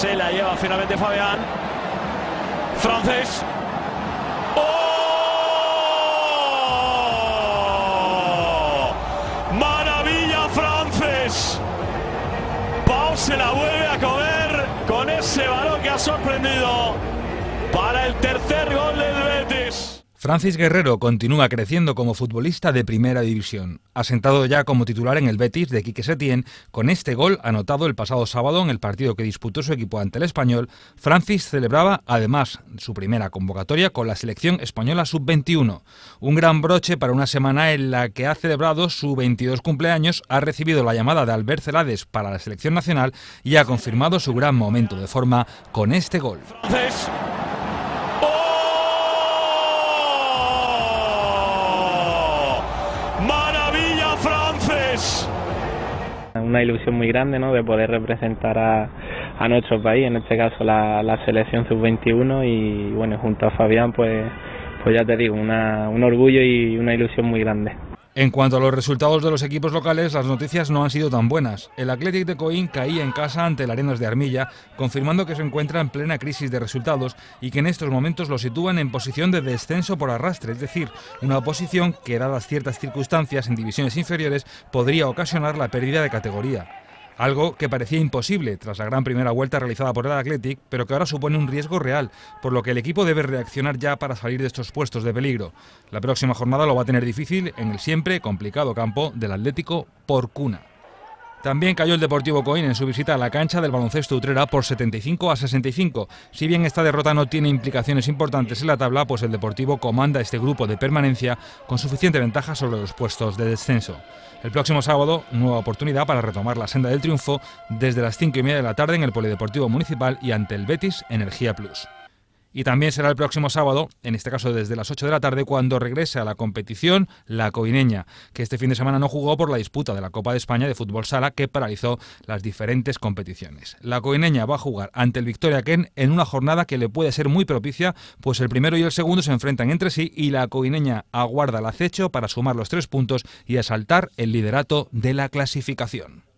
Se la lleva finalmente Fabián. Francés. ¡Oh! ¡Maravilla Francés! Pau se la vuelve a comer con ese balón que ha sorprendido para el tercer gol Betis. Francis Guerrero continúa creciendo como futbolista de primera división. Asentado ya como titular en el Betis de Quique Setién, con este gol anotado el pasado sábado en el partido que disputó su equipo ante el Español, Francis celebraba además su primera convocatoria con la selección española sub-21. Un gran broche para una semana en la que ha celebrado su 22 cumpleaños, ha recibido la llamada de Albert Celades para la selección nacional y ha confirmado su gran momento de forma con este gol. Una ilusión muy grande ¿no? de poder representar a, nuestro país, en este caso la, la selección sub-21 y bueno, junto a Fabián pues, pues ya te digo, una, un orgullo y una ilusión muy grande. En cuanto a los resultados de los equipos locales, las noticias no han sido tan buenas. El Athletic de Coín caía en casa ante el Arenas de Armilla, confirmando que se encuentra en plena crisis de resultados y que en estos momentos lo sitúan en posición de descenso por arrastre, es decir, una posición que, dadas ciertas circunstancias en divisiones inferiores, podría ocasionar la pérdida de categoría algo que parecía imposible tras la gran primera vuelta realizada por el Athletic, pero que ahora supone un riesgo real, por lo que el equipo debe reaccionar ya para salir de estos puestos de peligro. La próxima jornada lo va a tener difícil en el siempre complicado campo del Atlético por cuna. También cayó el Deportivo Coín en su visita a la cancha del baloncesto Utrera por 75 a 65. Si bien esta derrota no tiene implicaciones importantes en la tabla, pues el Deportivo comanda este grupo de permanencia con suficiente ventaja sobre los puestos de descenso. El próximo sábado, nueva oportunidad para retomar la senda del triunfo desde las 5 y media de la tarde en el Polideportivo Municipal y ante el Betis Energía Plus. Y también será el próximo sábado, en este caso desde las 8 de la tarde, cuando regrese a la competición la coineña, que este fin de semana no jugó por la disputa de la Copa de España de Fútbol Sala que paralizó las diferentes competiciones. La coineña va a jugar ante el Victoria Ken en una jornada que le puede ser muy propicia, pues el primero y el segundo se enfrentan entre sí y la coineña aguarda el acecho para sumar los tres puntos y asaltar el liderato de la clasificación.